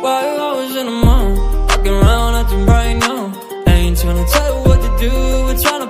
Why you always in the mood? Fucking around acting right now Ain't tryna tell you what to do We're tryna